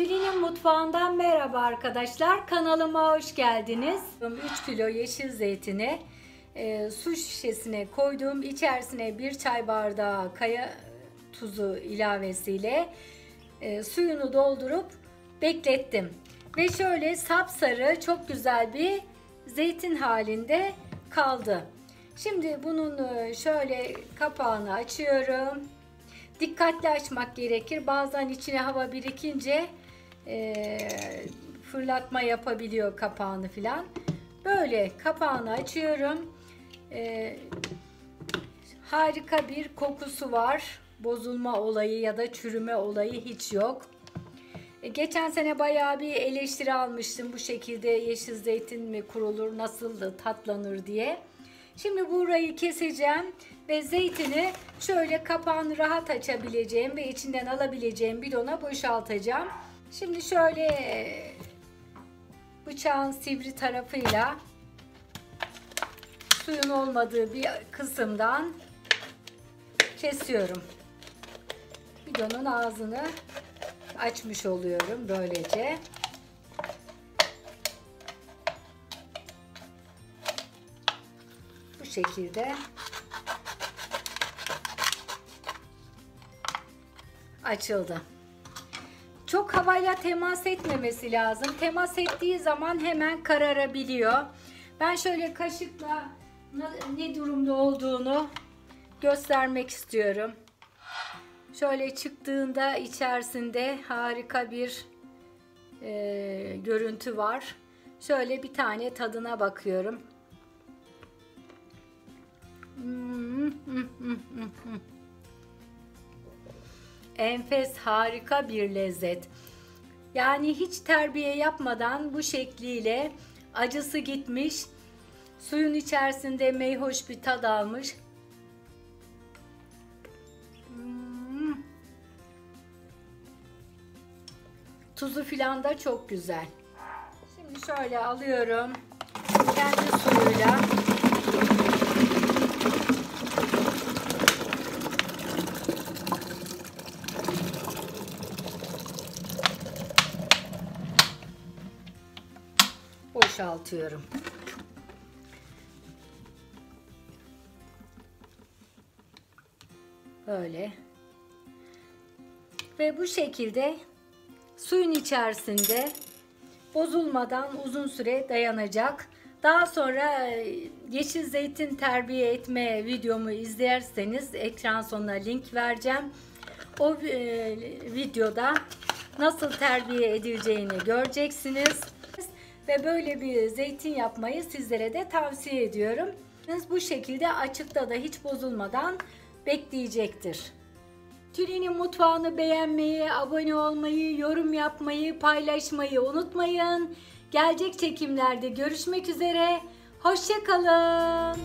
Tülin'in mutfağından merhaba arkadaşlar. Kanalıma hoş geldiniz. 3 kilo yeşil zeytini e, su şişesine koydum. İçerisine bir çay bardağı kaya tuzu ilavesiyle e, suyunu doldurup beklettim. Ve şöyle sapsarı çok güzel bir zeytin halinde kaldı. Şimdi bunun e, şöyle kapağını açıyorum. Dikkatli açmak gerekir. Bazen içine hava birikince e, fırlatma yapabiliyor kapağını filan. Böyle kapağını açıyorum. E, harika bir kokusu var. Bozulma olayı ya da çürüme olayı hiç yok. E, geçen sene bayağı bir eleştiri almıştım bu şekilde yeşil zeytin mi kurulur, nasıl tatlanır diye. Şimdi burayı keseceğim ve zeytini şöyle kapağını rahat açabileceğim ve içinden alabileceğim bidona boşaltacağım. Şimdi şöyle bıçağın sivri tarafıyla suyun olmadığı bir kısımdan kesiyorum. Bidonun ağzını açmış oluyorum böylece. Bu şekilde açıldı. Çok havayla temas etmemesi lazım. Temas ettiği zaman hemen kararabiliyor. Ben şöyle kaşıkla ne durumda olduğunu göstermek istiyorum. Şöyle çıktığında içerisinde harika bir e, görüntü var. Şöyle bir tane tadına bakıyorum. Enfes harika bir lezzet. Yani hiç terbiye yapmadan bu şekliyle acısı gitmiş. Suyun içerisinde meyhoş bir tad almış. Tuzu filan da çok güzel. Şimdi şöyle alıyorum. Kendi suyuyla boşaltıyorum. Böyle. Ve bu şekilde suyun içerisinde bozulmadan uzun süre dayanacak. Daha sonra e, yeşil zeytin terbiye etme videomu izlerseniz ekran sonuna link vereceğim. O e, videoda nasıl terbiye edileceğini göreceksiniz. Ve böyle bir zeytin yapmayı sizlere de tavsiye ediyorum. Bu şekilde açıkta da hiç bozulmadan bekleyecektir. Tülin'in mutfağını beğenmeyi, abone olmayı, yorum yapmayı, paylaşmayı unutmayın. Gelecek çekimlerde görüşmek üzere. Hoşçakalın.